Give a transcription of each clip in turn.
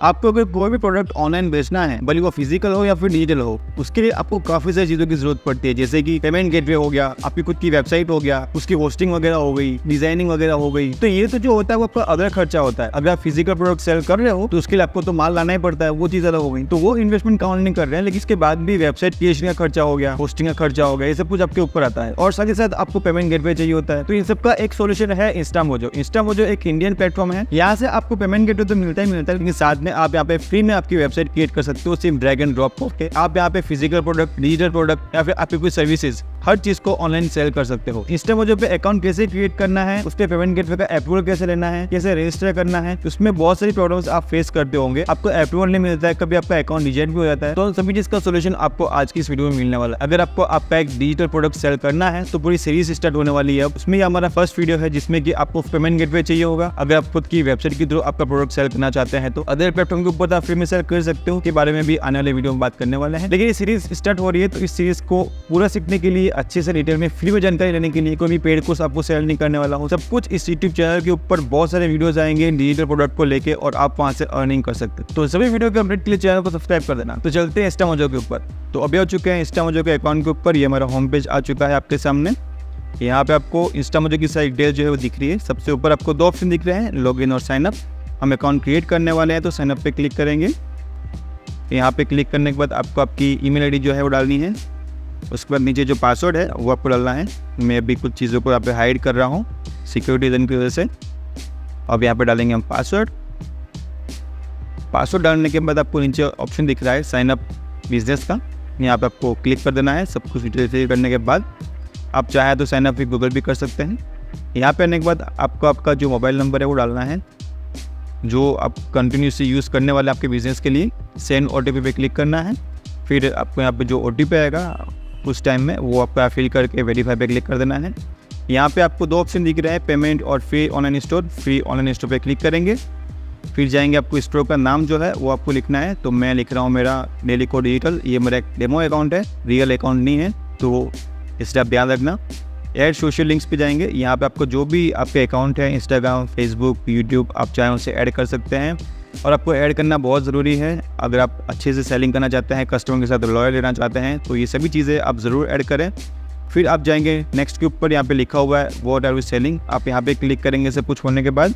आपको अगर कोई भी प्रोडक्ट ऑनलाइन बेचना है, भले वो फ़िज़िकल हो या फिर डिजिटल हो, उसके लिए आपको काफ़ी सारी चीज़ों की ज़रूरत पड़ती है, जैसे कि पेमेंट गेटवे हो गया, आपकी खुद की वेबसाइट हो गया, उसकी होस्टिंग वगैरह हो गई डिज़ाइनिंग वगैरह हो गई। तो ये तो जो होता है, वो आपका अदर खर्चा होता है। अगर आप फ़िज़िकल प्रोडक्ट सेल कर रहे हो तो उसके लिए आपको तो माल लाना ही पड़ता है, वो चीज़ अलग हो गई। तो वो इन्वेस्टमेंट काउंट नहीं कर रहे हैं, लेकिन इसके बाद भी वेबसाइट क्रिएशन का खर्चा हो गया होस्टिंग का खर्चा हो गया, ये सब कुछ आपके ऊपर आता है। और साथ ही साथ आपको पेमेंट गेटवे चाहिए होता है। तो इन सबका एक सोल्यूशन है इंस्टामोजो इंस्टामोजो एक इंडियन प्लेटफॉर्म है। यहाँ से आपको पेमेंट गेटवे तो मिलता ही मिलता है, लेकिन साथ में आप यहाँ पे फ्री में आपकी वेबसाइट क्रिएट कर सकते हो सिर्फ़ ड्रैग एंड ड्रॉप करके आप यहाँ पे फ़िज़िकल प्रोडक्ट डिजिटल प्रोडक्ट या फिर आपकी कोई सर्विसेज़ हर चीज़ को ऑनलाइन सेल कर सकते हो। इंस्टामोजो पे अकाउंट कैसे क्रिएट करना है उस पर पेमेंट गेटवे का अप्रूवल कैसे लेना है, कैसे रजिस्टर करना है, उसमें बहुत सारी प्रॉब्लम्स आप फेस करते होंगे। आपको अप्रूवल नहीं मिलता है, कभी आपका अकाउंट रिजेक्ट भी हो जाता है। तो सभी चीज़ का सोल्यूशन आपको आज की इस वीडियो में मिलने वाला है। अगर आपको आपका एक डिजिटल प्रोडक्ट सेल करना है तो पूरी सीरीज़ स्टार्ट होने वाली है। उसमें हमारा फ़र्स्ट वीडियो है, जिसमें कि आपको पेमेंट गेटवे चाहिए होगा। अगर आप खुद की वेबसाइट के थ्रू आपका प्रोडक्ट सेल करना चाहते हैं तो अदर प्लेटफॉर्म के ऊपर आप फ्री में सेल कर सकते हो, के बारे में भी आने वाले वीडियो में बात करने वाले हैं। लेकिन ये सीरीज़ स्टार्ट हो रही है तो इस सीरीज़ को पूरा सीखने के लिए अच्छे से डिटेल में फ्री में जानकारी लेने के लिए कोई भी पेड कोर्स आपको सेल नहीं करने वाला हूँ। सब कुछ इस यूट्यूब चैनल के ऊपर बहुत सारे वीडियोस आएँगे डिजिटल प्रोडक्ट को लेके और आप वहाँ से अर्निंग कर सकते तो सभी वीडियो के अपडेट के लिए चैनल को सब्सक्राइब कर देना। तो चलते हैं इंस्टामोजो के ऊपर। तो अभी आ चुके हैं इंस्टामोजो के अकाउंट के ऊपर। ये हमारा होम पेज आ चुका है आपके सामने। यहाँ पे आपको इंस्टामोजो की सारी डिटेल जो है वो दिख रही है। सबसे ऊपर आपको दो ऑप्शन दिख रहे हैं लॉगिन और साइनअप हम अकाउंट क्रिएट करने वाले हैं तो साइनअप पे क्लिक करेंगे। यहाँ पे क्लिक करने के बाद आपको आपकी ईमेल आईडी जो है वो डालनी है। उसके बाद नीचे जो पासवर्ड है, वो आपको डालना है। मैं अभी कुछ चीज़ों को यहाँ पे हाइड कर रहा हूँ सिक्योरिटी रीजन की वजह से। अब यहाँ पे डालेंगे हम पासवर्ड पासवर्ड डालने के बाद आपको नीचे ऑप्शन दिख रहा है साइन अप बिज़नेस का। यहाँ पे आपको क्लिक कर देना है, सब कुछ डिटेल करने के बाद। आप चाहे तो साइन अप भी गूगल भी कर सकते हैं। यहाँ पे आने के बाद आपको आपका जो मोबाइल नंबर है, वो डालना है। जो आप कंटिन्यूसली यूज़ करने वाले आपके बिज़नेस के लिए सेंड ओ पे क्लिक करना है। फिर आपको यहाँ पे जो ओटीपी आएगा उस टाइम में, वो आपका फिल करके वेरीफाई पे क्लिक कर देना है। यहाँ पे आपको दो ऑप्शन दिख रहे हैं पेमेंट और free online store free online store पे क्लिक करेंगे। फिर जाएँगे आपको स्टोर का नाम जो है, वो आपको लिखना है। तो मैं लिख रहा हूँ मेरा डेली को डिजिटल ये मेरा एक डेमो अकाउंट है रियल अकाउंट नहीं है। तो इसलिए आप ध्यान रखना। एड सोशल लिंक्स पे जाएँगे। यहाँ पे आपको जो भी आपके अकाउंट है इंस्टाग्राम फेसबुक यूट्यूब आप चाहें उसे ऐड कर सकते हैं। और आपको ऐड करना बहुत ज़रूरी है। अगर आप अच्छे से सेलिंग करना चाहते हैं, कस्टमर के साथ लॉयल लेना चाहते हैं तो ये सभी चीज़ें आप ज़रूर ऐड करें। फिर आप जाएँगे नेक्स्ट के ऊपर, यहाँ पे लिखा हुआ है वॉट आर वी सेलिंग आप यहाँ पे क्लिक करेंगे सब कुछ होने के बाद।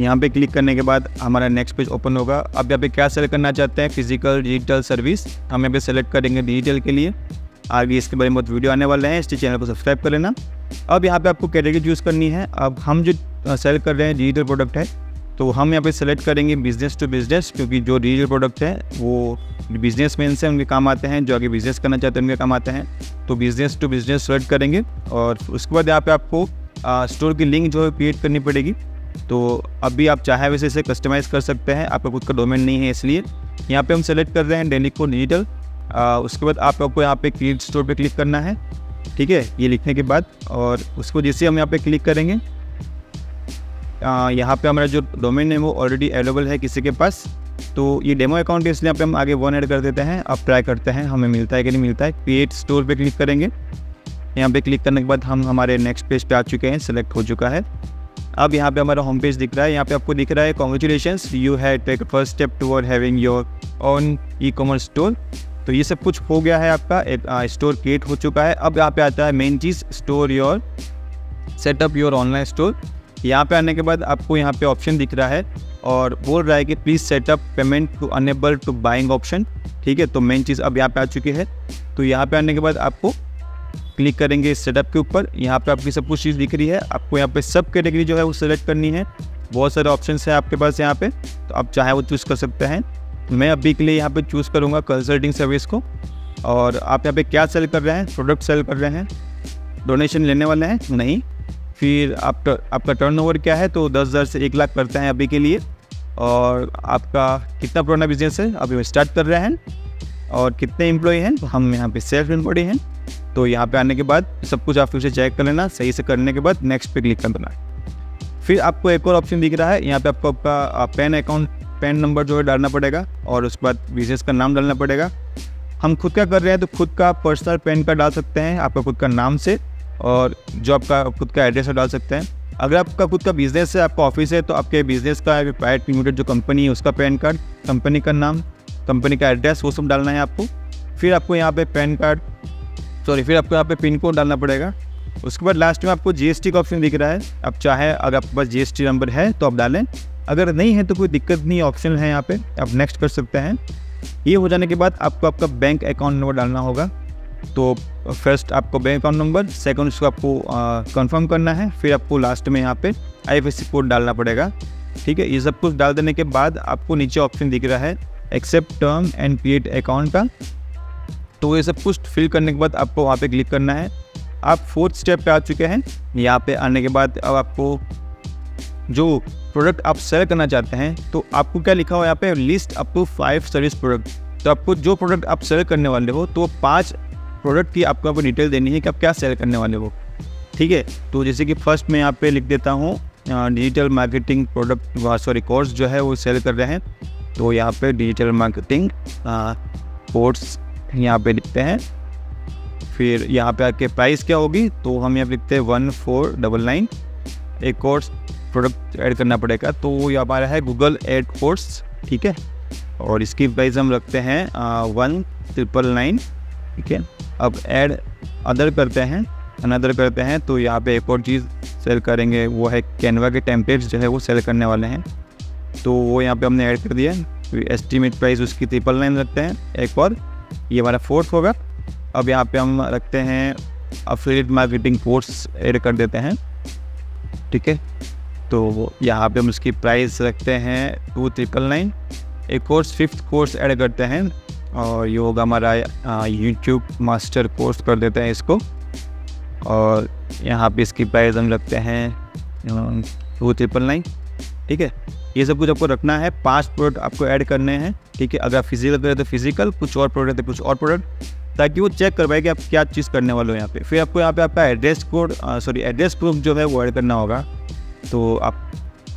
यहाँ पे क्लिक करने के बाद हमारा नेक्स्ट पेज ओपन होगा। अब यहाँ पे क्या सेलेक्ट करना चाहते हैं? Physical, digital service. हम यहाँ पे सेलेक्ट करेंगे डिजिटल के लिए। आगे इसके बारे में बहुत वीडियो आने वाले हैं, इसलिए चैनल को सब्सक्राइब कर लेना। अब यहाँ पे आपको कैटेगरी चूज़ करनी है। अब हम जो सेल कर रहे हैं डिजिटल प्रोडक्ट है तो हम यहाँ पे सेलेक्ट करेंगे बिज़नेस टू बिज़नेस क्योंकि जो डिजिटल प्रोडक्ट है, वो बिज़नेस मैन से उनके काम आते हैं, जो आगे बिज़नेस करना चाहते हैं उनके काम आते हैं। तो बिज़नेस टू बिज़नेस सेलेक्ट करेंगे और उसके बाद यहाँ पे आपको स्टोर की लिंक जो है क्रिएट करनी पड़ेगी। तो अभी आप चाहे वैसे इसे कस्टमाइज़ कर सकते हैं, आपका खुद का डोमेन नहीं है इसलिए। यहाँ पे हम सेलेक्ट कर रहे हैं डेली को डिजिटल उसके बाद आप आपको यहाँ पे क्रिएट स्टोर पे क्लिक करना है। ठीक है? ये लिखने के बाद और उसको जैसे हम यहाँ पे क्लिक करेंगे यहाँ पे हमारा जो डोमेन है वो ऑलरेडी अवेलेबल है किसी के पास। तो ये डेमो अकाउंट है इसलिए यहाँ पे हम आगे वन ऐड कर देते हैं। अब ट्राई करते हैं, हमें मिलता है कि नहीं मिलता है। क्रिएट स्टोर पे क्लिक करेंगे। यहाँ पे क्लिक करने के बाद हम हमारे नेक्स्ट पेज पे आ चुके हैं सेलेक्ट हो चुका है। अब यहाँ पे हमारा होम पेज दिख रहा है। यहाँ पे आपको दिख रहा है congratulation you had take first step toward having your own e commerce store तो ये सब कुछ हो गया है आपका, एक स्टोर क्रिएट हो चुका है। अब यहाँ पे आता है main cheese store your setup your online store यहाँ पे आने के बाद आपको यहाँ पे ऑप्शन दिख रहा है और बोल रहा है कि please setup payment to enable to buying option ठीक है तो मेन चीज़ अब यहाँ पे आ चुकी है। तो यहाँ पे आने के बाद आपको क्लिक करेंगे सेटअप के ऊपर। यहाँ पे आपकी सब कुछ चीज़ दिख रही है। आपको यहाँ पे सब कैटेगरी जो है वो सेलेक्ट करनी है। बहुत सारे ऑप्शन है आपके पास यहाँ पे। तो आप चाहे वो चूज़ कर सकते हैं। मैं अभी के लिए यहाँ पे चूज़ करूँगा कंसल्टिंग सर्विस को। और आप यहाँ पे क्या सेल कर रहे हैं? प्रोडक्ट सेल कर रहे हैं? डोनेशन लेने वाले हैं? नहीं। फिर आप तर, आपका टर्नओवर क्या है? तो दस हज़ार से एक लाख करते हैं अभी के लिए। और आपका कितना पुराना बिज़नेस है? अभी हम स्टार्ट कर रहे हैं। और कितने एम्प्लॉय हैं? तो हम यहाँ पे सेल्फ एम्प्लॉय हैं। तो यहाँ पे आने के बाद सब कुछ आप फिर से चेक कर लेना। सही से करने के बाद नेक्स्ट पे क्लिक कर देना फिर आपको एक और ऑप्शन दिख रहा है। यहाँ पे आपको आपका पेन अकाउंट पेन नंबर जो है डालना पड़ेगा और उसके बाद बिज़नेस का नाम डालना पड़ेगा। हम खुद का कर रहे हैं तो खुद का पर्सनल पेन कार्ड डाल सकते हैं, आपका खुद का नाम से और जो आपका खुद का एड्रेस है डाल सकते हैं। अगर आपका खुद का बिज़नेस है, आपका ऑफ़िस है तो आपके बिज़नेस का प्राइवेट लिमिटेड जो कंपनी है, उसका पैन कार्ड कंपनी का नाम कंपनी का एड्रेस वो सब डालना है आपको। फिर आपको यहाँ पे पैन कार्ड सॉरी फिर आपको यहाँ पे पिन कोड डालना पड़ेगा। उसके बाद लास्ट में आपको जीएसटी का ऑप्शन दिख रहा है। आप चाहे, अगर आपके पास जीएसटी नंबर है तो आप डालें। अगर नहीं है तो कोई दिक्कत नहीं ऑप्शन है यहाँ पे, आप नेक्स्ट कर सकते हैं। ये हो जाने के बाद आपको आपका बैंक अकाउंट नंबर डालना होगा। तो फ़र्स्ट आपको बैंक अकाउंट नंबर सेकंड उसको आपको कंफर्म करना है, फिर आपको लास्ट में यहाँ पे आई कोड डालना पड़ेगा। ठीक है, ये सब कुछ डाल देने के बाद आपको नीचे ऑप्शन दिख रहा है accept term and create account का। तो ये सब कुछ फिल करने के बाद आपको वहाँ पे क्लिक करना है। आप फोर्थ स्टेप पे आ चुके हैं। यहाँ पे आने के बाद अब आपको जो प्रोडक्ट आप सेल करना चाहते हैं तो आपको क्या लिखा हुआ यहाँ पे? List up to five service product तो आपको जो प्रोडक्ट आप सेल करने वाले हो तो पाँच प्रोडक्ट की आपको आपको डिटेल देनी है कि आप क्या सेल करने वाले हो। ठीक है? तो जैसे कि फ़र्स्ट मैं यहाँ पे लिख देता हूँ digital marketing product sorry course जो है वो सेल कर रहे हैं। तो यहाँ पे डिजिटल मार्केटिंग कोर्स यहाँ पे लिखते हैं। फिर यहाँ पे आके प्राइस क्या होगी? तो हम यहाँ लिखते हैं वन फोर डबल नाइन एक कोर्स प्रोडक्ट ऐड करना पड़ेगा। तो ये हमारा है गूगल एड कोर्स ठीक है? और इसकी प्राइस हम रखते हैं वन ट्रिपल नाइन, ठीक है? अब ऐड अदर करते हैं, अनदर करते हैं तो यहाँ पे एक और चीज़ सेल करेंगे, वो है कैनवा के टेम्पलेट्स जो है वो सेल करने वाले हैं। तो वो यहाँ पे हमने ऐड कर दिया। एस्टीमेट प्राइस उसकी ट्रिपल नाइन रखते हैं, एक और। ये हमारा फोर्थ होगा। अब यहाँ पे हम रखते हैं अफिलिएट मार्केटिंग कोर्स ऐड कर देते हैं, ठीक है? तो यहाँ पे हम उसकी प्राइस रखते हैं टू ट्रिपल नाइन एक कोर्स फिफ्थ कोर्स ऐड करते हैं और ये होगा हमारा यूट्यूब मास्टर कोर्स कर देते हैं इसको। और यहाँ पे इसकी प्राइस हम रखते हैं टू ट्रिपल नाइन ठीक है? ये सब कुछ आपको रखना है। पाँच प्रोडक्ट आपको ऐड करने हैं। ठीक है? अगर आप फ़िज़िकल करें तो फ़िज़िकल कुछ और प्रोडक्ट है कुछ और प्रोडक्ट ताकि वो चेक कर पाए कि आप क्या चीज़ करने वाले हो यहाँ पे। फिर आपको यहाँ पे आपका address code sorry address proof जो है वो ऐड करना होगा। तो आप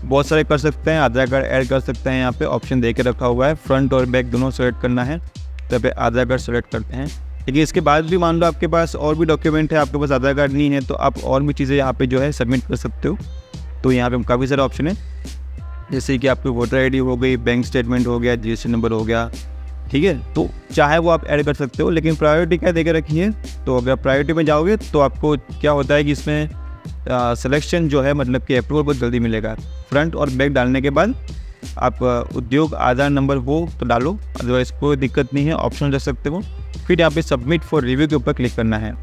बहुत सारे कर सकते हैं आधार कार्ड ऐड कर सकते हैं, यहाँ पे ऑप्शन दे के रखा हुआ है। फ्रंट और बैक दोनों सेलेक्ट करना है तो पे आधार कार्ड सेलेक्ट करते हैं। लेकिन इसके बाद भी मान लो आपके पास और भी डॉक्यूमेंट है, आपके पास आधार कार्ड नहीं है तो आप और भी चीज़ें यहाँ पे जो है सबमिट कर सकते हो। तो यहाँ पे काफ़ी सारे ऑप्शन है। जैसे कि आपकी वोटर आईडी हो गई बैंक स्टेटमेंट हो गया जी नंबर हो गया, ठीक है? तो चाहे वो आप ऐड कर सकते हो, लेकिन प्रायोरिटी क्या देकर रखी है? तो अगर प्रायोरिटी में जाओगे तो आपको क्या होता है कि इसमें सिलेक्शन जो है मतलब कि अप्रूवल बहुत जल्दी मिलेगा। फ्रंट और बैक डालने के बाद आप उद्योग आधार नंबर हो तो डालो अदरवाइज़ कोई दिक्कत नहीं है ऑप्शन रख सकते हो। फिर यहाँ पे सबमिट फॉर रिव्यू के ऊपर क्लिक करना है।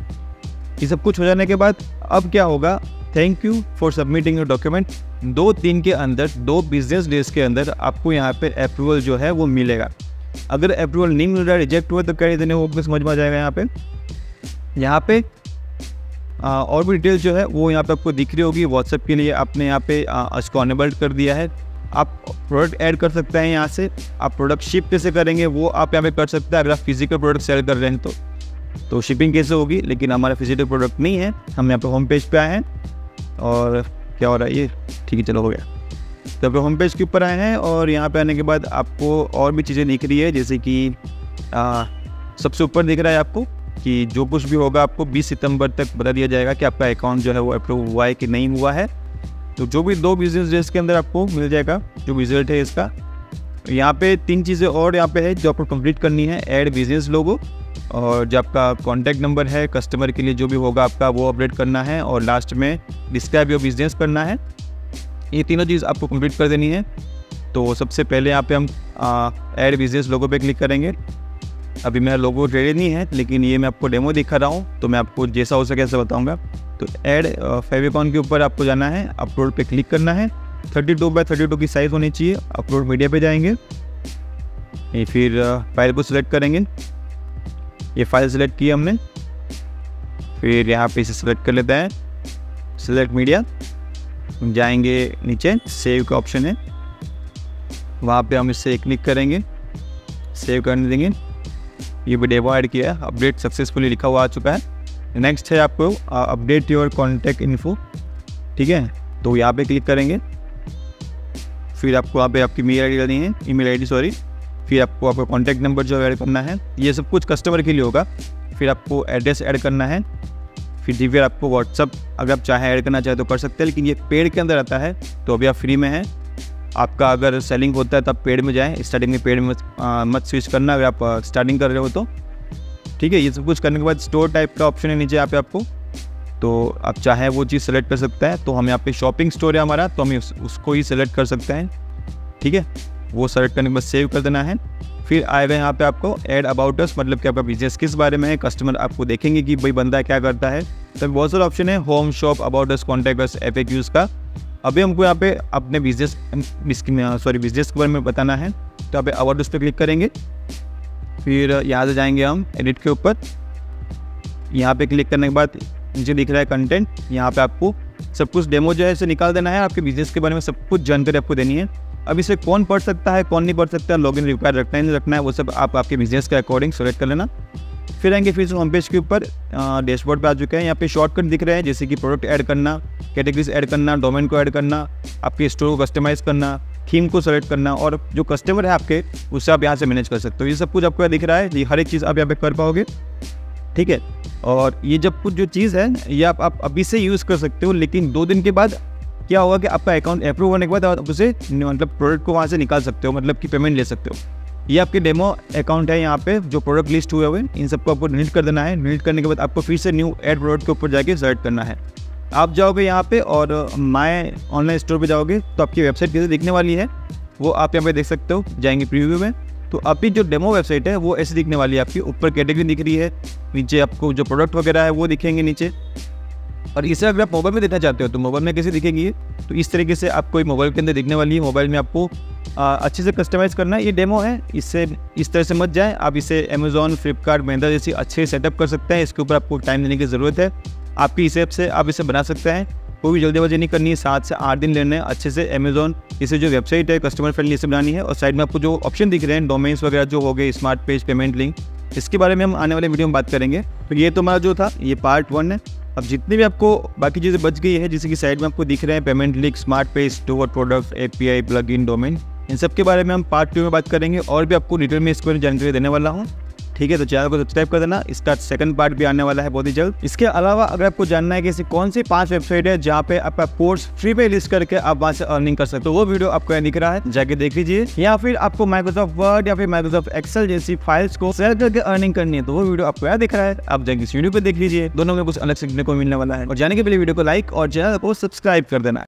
ये सब कुछ हो जाने के बाद अब क्या होगा? Thank you for submitting your document दो दिन के अंदर, दो बिज़नेस डेज़ के अंदर आपको यहाँ पे अप्रूवल जो है, वो मिलेगा। अगर अप्रूवल नहीं मिल रहा रिजेक्ट हुआ तो कई देने, वो समझ में आ जाएगा यहाँ पे। यहाँ पे और भी डिटेल्स जो है वो यहाँ पे आपको दिख रही होगी। व्हाट्सएप के लिए आपने यहाँ पे अस्कॉनेबल कर दिया है। आप प्रोडक्ट ऐड कर सकते हैं यहाँ से। आप प्रोडक्ट शिप कैसे करेंगे वो आप यहाँ पे कर सकते हैं। अगर आप फ़िज़िकल प्रोडक्ट सेल कर रहे हैं तो तो शिपिंग कैसे होगी? लेकिन हमारा फ़िज़िकल प्रोडक्ट नहीं है। हम यहाँ पे होम पेज पे आए हैं। और क्या हो रहा है ये? ठीक है, चलो हो गया। तो अब होम पेज के ऊपर आए हैं और यहाँ पे आने के बाद आपको और भी चीज़ें दिख रही है। जैसे कि सबसे ऊपर दिख रहा है आपको। कि जो कुछ भी होगा आपको 20 सितंबर तक बता दिया जाएगा कि आपका अकाउंट जो है वो अप्रूव हुआ है कि नहीं हुआ है। तो जो भी दो बिज़नेस डेज़ के अंदर आपको मिल जाएगा, जो रिज़ल्ट है इसका। यहाँ पे तीन चीज़ें और यहाँ पे है जो आपको कंप्लीट करनी है ऐड बिज़नेस लोगो और जो आपका कॉन्टैक्ट नंबर है कस्टमर के लिए जो भी होगा आपका, वो अपडेट करना है और लास्ट में डिस्क्राइब योर बिज़नेस करना है। ये तीनों चीज़ आपको कंप्लीट कर देनी है। तो सबसे पहले यहाँ पे हम ऐड बिज़नेस लोगो पे क्लिक करेंगे। अभी मेरा लोगो रेडी नहीं है, लेकिन ये मैं आपको डेमो दिखा रहा हूँ तो मैं आपको जैसा हो सके ऐसा बताऊँगा। तो ऐड फेविकॉन के ऊपर आपको जाना है अपलोड पे क्लिक करना है। 32 टू बाई थर्टी की साइज़ होनी चाहिए अपलोड मीडिया पे जाएँगे। ये फिर फ़ाइल को सिलेक्ट करेंगे। ये फ़ाइल सिलेक्ट की हमने। फिर यहाँ पे इसे सिलेक्ट कर लेते हैं। सिलेक्ट मीडिया जाएँगे नीचे सेव का ऑप्शन है। वहाँ पे हम इसे क्लिक करेंगे। सेव करने देंगे। ये भी डेमो ऐड किया है। अपडेट सक्सेसफुली लिखा हुआ आ चुका है। नेक्स्ट है आपको अपडेट योर कॉन्टैक्ट इन्फो ठीक है? तो यहाँ पे क्लिक करेंगे। फिर आपको यहाँ पे आपकी मेल आई डालनी है। ईमेल आईडी सॉरी फिर आपको आपका कॉन्टैक्ट नंबर जो ऐड करना है। ये सब कुछ कस्टमर के लिए होगा। फिर आपको एड्रेस ऐड करना है। फिर जी आपको व्हाट्सअप अगर आप चाहें ऐड करना चाहे तो कर सकते हैं, लेकिन ये पेड के अंदर आता है तो अभी आप फ्री में हैं। आपका अगर सेलिंग होता है तो आप पेड में जाएँ स्टार्टिंग में पेड में मत स्विच करना अगर आप स्टार्टिंग कर रहे हो तो। ठीक है ये सब कुछ करने के बाद स्टोर टाइप का ऑप्शन है नीचे यहाँ पे आपको। तो आप चाहे वो चीज़ सेलेक्ट कर सकते हैं तो हम यहाँ पे शॉपिंग स्टोर है हमारा तो हम उस, उसको ही सेलेक्ट कर सकते हैं। ठीक है वो सेलेक्ट करने के बाद सेव कर देना है। फिर आए हुए यहाँ पे आपको एड अबाउट अस मतलब कि आपका बिज़नेस किस बारे में है कस्टमर आपको देखेंगे कि भाई बंदा क्या करता है। तो बहुत सारे ऑप्शन है home shop about us contact F का। अभी हमको यहाँ पे अपने बिज़नेस सॉरी बिज़नेस के बारे में बताना है। तो यहाँ पे अबाउट उस पर क्लिक करेंगे। फिर यहाँ से जाएँगे हम एडिट के ऊपर। यहाँ पे क्लिक करने के बाद नीचे दिख रहा है कंटेंट यहाँ पे आपको सब कुछ डेमो जो है इसे निकाल देना है। आपके बिज़नेस के बारे में सब कुछ जानकारी आपको देनी है। अब इसे कौन पढ़ सकता है, कौन नहीं पढ़ सकता लॉग इन रिक्वायर रखना है, नहीं रखना है, वो सब आप आपके बिज़नेस के अकॉर्डिंग सेलेक्ट कर लेना। फिर आएँगे फिर होम पेज के ऊपर डैशबोर्ड पे आ चुके हैं। यहाँ पे शॉर्टकट दिख रहे हैं जैसे कि प्रोडक्ट ऐड करना कैटेगरीज ऐड करना डोमेन को ऐड करना आपके स्टोर को कस्टमाइज करना थीम को सेलेक्ट करना और जो कस्टमर है आपके उससे आप यहाँ से मैनेज कर सकते हो। ये सब कुछ आपको दिख रहा है हर एक चीज़ आप यहाँ पे कर पाओगे। ठीक है? और ये जब कुछ जो चीज़ है ये आप, आप अभी से यूज़ कर सकते हो लेकिन दो दिन के बाद क्या होगा कि आपका अकाउंट अप्रूव होने के बाद आप उसे मतलब प्रोडक्ट को वहाँ से निकाल सकते हो मतलब कि पेमेंट ले सकते हो। ये आपके डेमो अकाउंट है यहाँ पे, जो प्रोडक्ट लिस्ट हुए हुए, इन सबको आपको डिलीट कर देना है। डिलीट करने के बाद आपको फिर से न्यू एड प्रोडक्ट के ऊपर जाके सेलेक्ट करना है। आप जाओगे यहाँ पे और माय ऑनलाइन स्टोर पे जाओगे तो आपकी वेबसाइट कैसे दिखने वाली है, वो आप यहाँ पे देख सकते हो, जाएँगे प्रीव्यू में। तो आपकी जो डेमो वेबसाइट है, वो ऐसे दिखने वाली है, आपकी ऊपर कैटेगरी दिख रही है, नीचे आपको जो प्रोडक्ट वगैरह है, वो दिखेंगे नीचे। और इसे अगर आप मोबाइल में देखना चाहते हो तो मोबाइल में कैसे दिखेगी तो इस तरीके से आपको मोबाइल के अंदर दिखने वाली है। मोबाइल में आपको अच्छे से कस्टमाइज़ करना है। ये डेमो है। इससे, इस तरह से मत जाए। आप इसे अमेजोन फ्लिपकार्ट महिंद्रा जैसी अच्छे सेटअप कर सकते हैं। इसके ऊपर आपको टाइम देने की ज़रूरत है। आपकी हिसाब से आप इसे बना सकते हैं। कोई भी जल्दीबाजी नहीं करनी है। सात से आठ दिन लेने अच्छे से अमेजोन इसे जो वेबसाइट है कस्टमर फ्रेंडली इसे बनानी है। और साइड में आपको जो ऑप्शन दिख रहे हैं डोमेन्स वगैरह जो हो गए स्मार्ट पेज पेमेंट लिंक इसके बारे में हम आने वाले वीडियो में बात करेंगे। तो ये तो हमारा जो था, ये पार्ट वन है। अब जितनी भी आपको बाकी चीज़ें बच गई है, जैसे कि साइड में आपको दिख रहे हैं payment link smart pay store product A P I plug in domain इन सब के बारे में हम पार्ट टू में बात करेंगे और भी आपको डिटेल में इसके बारे में जानकारी देने वाला हूँ। ठीक है तो चैनल को सब्सक्राइब कर देना। इसका सेकंड पार्ट भी आने वाला है बहुत ही जल्द। इसके अलावा अगर आपको जानना है कि ऐसी कौन सी पाँच वेबसाइट है जहाँ पे आपका कोर्स फ्री पे लिस्ट करके आप वहाँ से अर्निंग कर सकते हो, वो वीडियो आपको दिख रहा है, जाके देख लीजिए। या फिर आपको माइक्रोसॉफ्ट वर्ड या फिर माइक्रोसॉफ्ट एक्सेल जैसी फाइल्स को सेल करके अर्निंग करनी है तो वो वीडियो आपको यहाँ दिख रहा है। आप जाके इस वीडियो पे देख लीजिए। दोनों में कुछ अलग सीखने को मिलने वाला है। और जाने के पहले वीडियो को लाइक और चैनल को सब्सक्राइब कर देना।